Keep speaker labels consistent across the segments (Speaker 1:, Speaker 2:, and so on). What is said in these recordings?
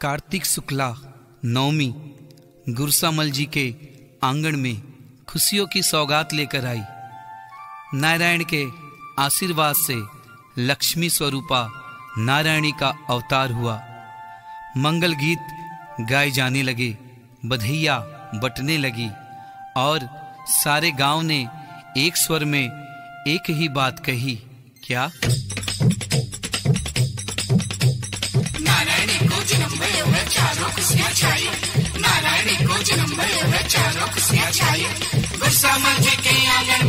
Speaker 1: कार्तिक शुक्ला नवमी गुरसामल जी के आँगन में खुशियों की सौगात लेकर आई। नारायण के आशीर्वाद से लक्ष्मी स्वरूपा नारायणी का अवतार हुआ। मंगल गीत गाए जाने लगे, बधैया बटने लगी और सारे गाँव ने एक स्वर में एक ही बात कही, क्या?
Speaker 2: चारों खुशियाँ छाई नारायणी को जन्म चारों खुशियाँ छाई गुस्सा मंच के आँगन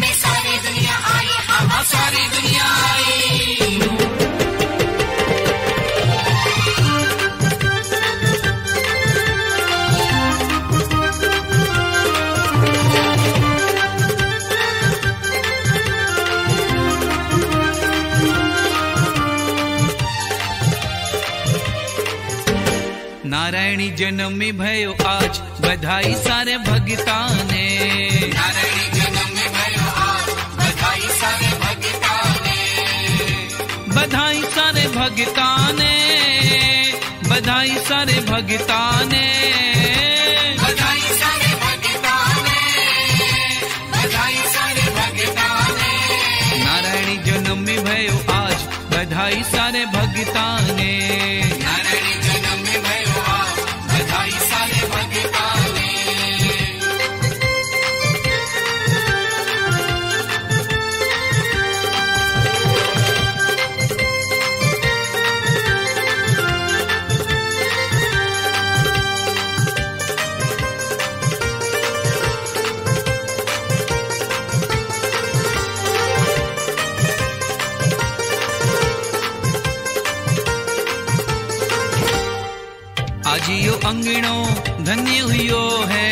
Speaker 1: नारायणी जन्म में भयो आज बधाई सारे भगता ने
Speaker 2: नारायणी जन्म भयो आज बधाई सारे भगता ने
Speaker 1: बधाई सारे भगता ने बधाई सारे भगता ने नारायणी जन्म में भयो आज बधाई सारे भगता ने
Speaker 2: आज
Speaker 1: यो अंगणो धन्य हुयो है।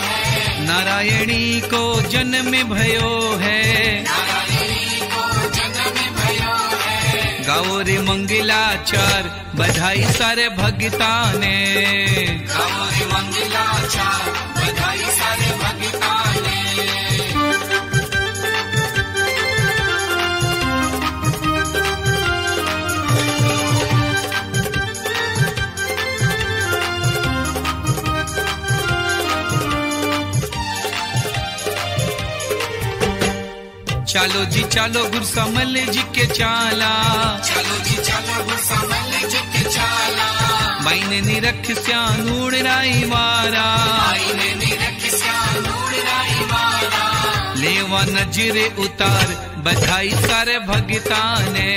Speaker 2: है।
Speaker 1: नारायणी को जन्म भयो है।
Speaker 2: नारायणी को जन्म भयो है।
Speaker 1: गाओ रे मंगलाचार बधाई सारे भगता ने
Speaker 2: गौरी मंगलाचार बधाई सारे भगता
Speaker 1: चालो जी चालो गुरसामल जी के चाला।
Speaker 2: चलो जी चलो जी के चाला।
Speaker 1: मायने निरख स्यानूड़ राई वारा
Speaker 2: आई ने निरख नूड़ राई मारा।
Speaker 1: लेवा नजरे उतार बधाई सारे भगता ने